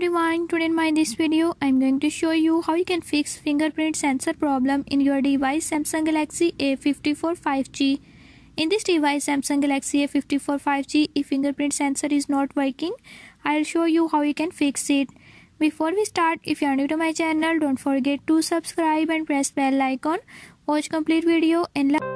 everyone today in my this video i'm going to show you how you can fix fingerprint sensor problem in your device samsung galaxy a54 5g in this device samsung galaxy a54 5g if fingerprint sensor is not working i'll show you how you can fix it before we start if you are new to my channel don't forget to subscribe and press bell icon watch complete video and like.